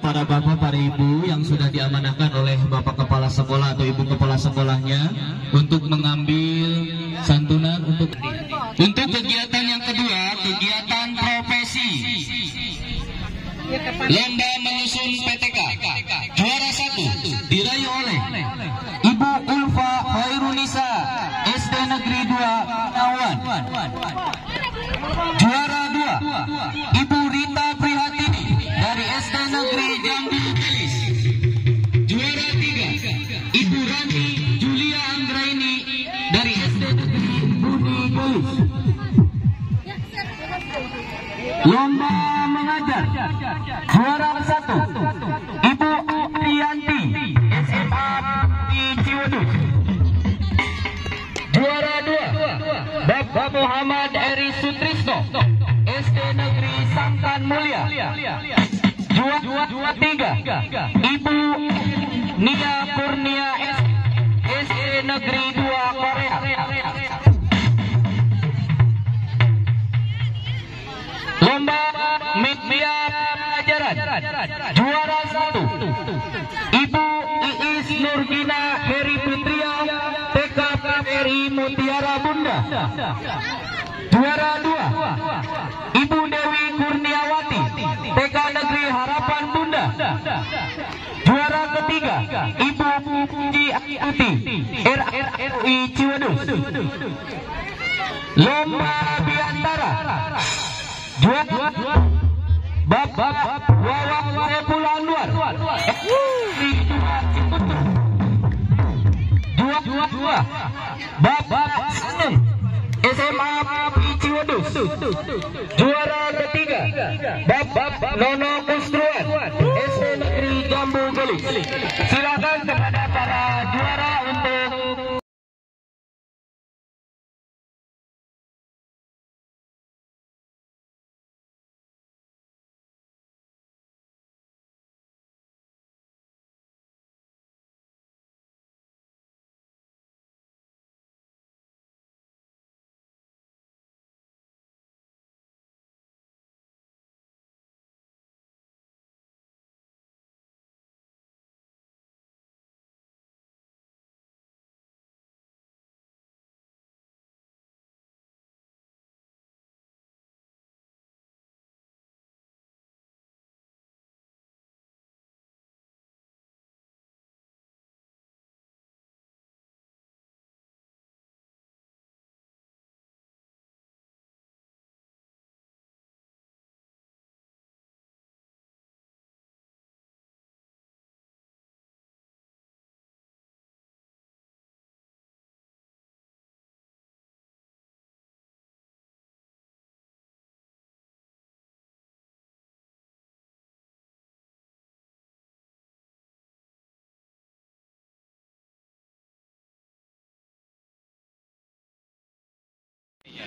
para bapak, para ibu yang sudah diamanahkan oleh bapak kepala sekolah atau ibu kepala sekolahnya untuk mengambil santunan untuk untuk kegiatan yang kedua, kegiatan profesi. Lomba menyusun PTK. Juara satu diraih oleh Ibu Ulfa Khairunisa SD Negeri 2 Nawan. Juara dua Ibu Lomba mengajar. Juara satu Ibu Trianti SMA di Juara dua Bapak Muhammad Eri Sutrisno SD Negeri Sangkan Mulia. Juara tiga Ibu Nia Kurnia SD Negeri 2 pelajaran Juara satu. Ibu Iis Nurgina Heri Putria TKPRI Mutiara Bunda. Juara dua. Ibu Dewi Kurniawati TK Negeri Harapan Bunda. Juara ketiga. Ibu Puji Akuti RRI Ciwaduk Lomba Biantara. Juara Bapak Wawan Saiful Anwar Dua dua dua. Bapak Seneng. SMA Ciwadus. Juara ketiga. Bapak Nono Kustruan. SD Negeri Jambu Silakan kepada para juara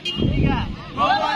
untuk Tiga, dua,